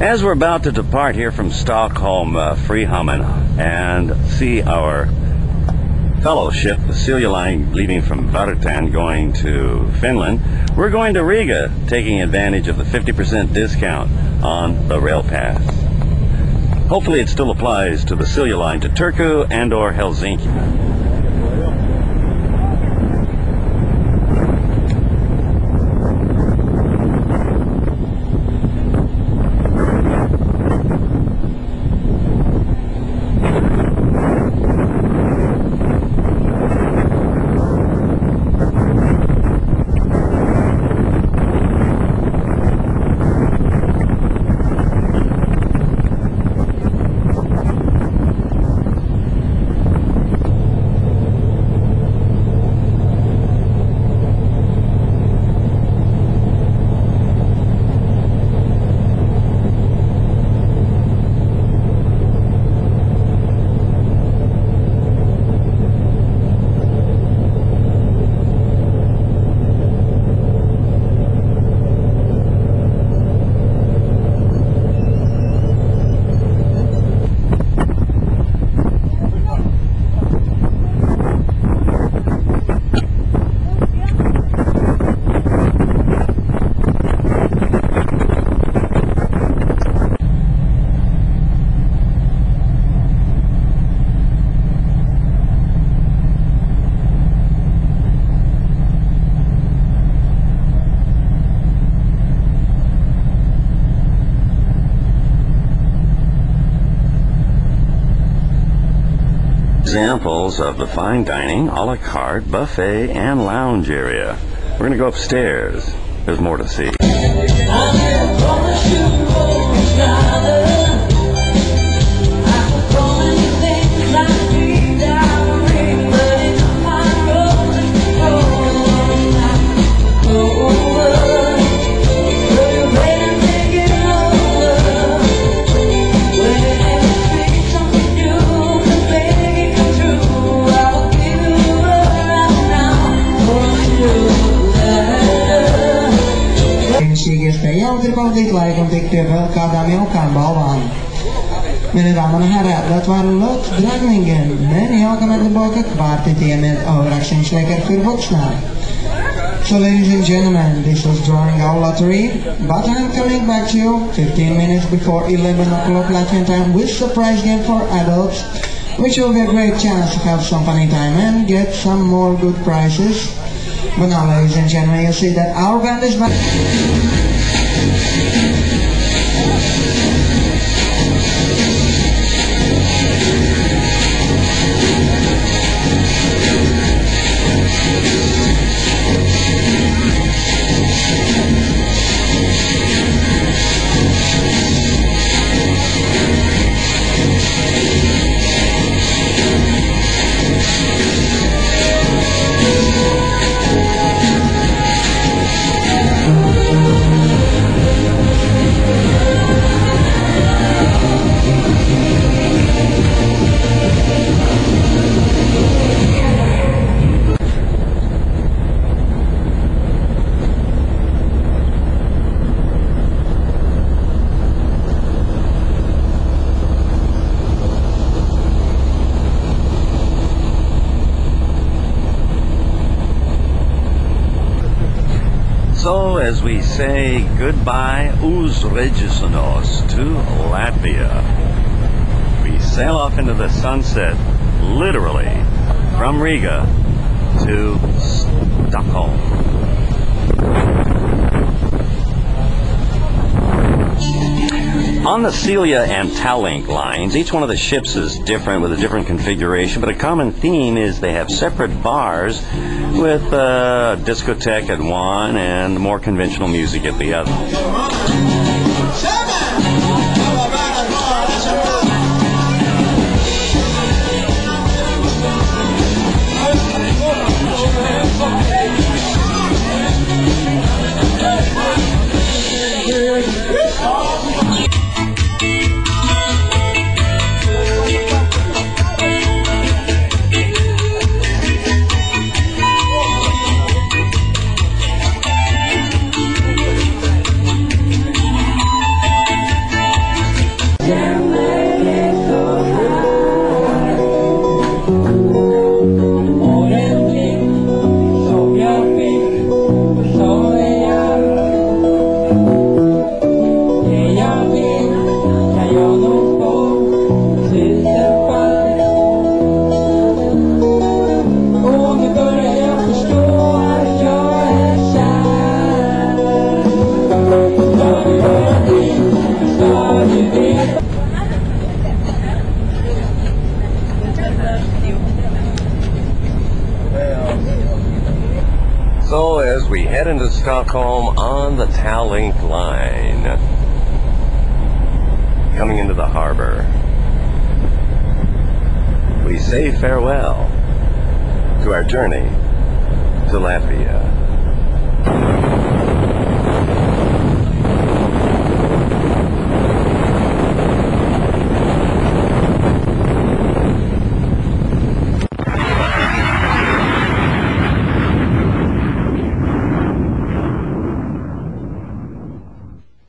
As we're about to depart here from Stockholm, uh, Frihamn, and see our fellow ship, the Silja Line, leaving from Vartan going to Finland, we're going to Riga, taking advantage of the 50% discount on the rail pass. Hopefully it still applies to the Silja Line to Turku and or Helsinki. Examples of the fine dining, a la carte, buffet, and lounge area. We're going to go upstairs. There's more to see. Brännsligaste Dragningen, men för. So ladies and gentlemen, this was drawing our lottery, but I'm coming back to you 15 minutes before 11 o'clock Latvian time with surprise game for adults, which will be a great chance. To have some funny time and get some more good prizes. But now, ladies and gentlemen, you see that our band is back. あっ! So, as we say goodbye, Uz redzēšanos to Latvia, we sail off into the sunset, literally, from Riga to Stockholm. On the Silja and Tallink lines, each one of the ships is different with a different configuration, but a common theme is they have separate bars with a discotheque at one and more conventional music at the other. So as we head into Stockholm on the Tallink line, coming into the harbor, we say farewell to our journey to Latvia.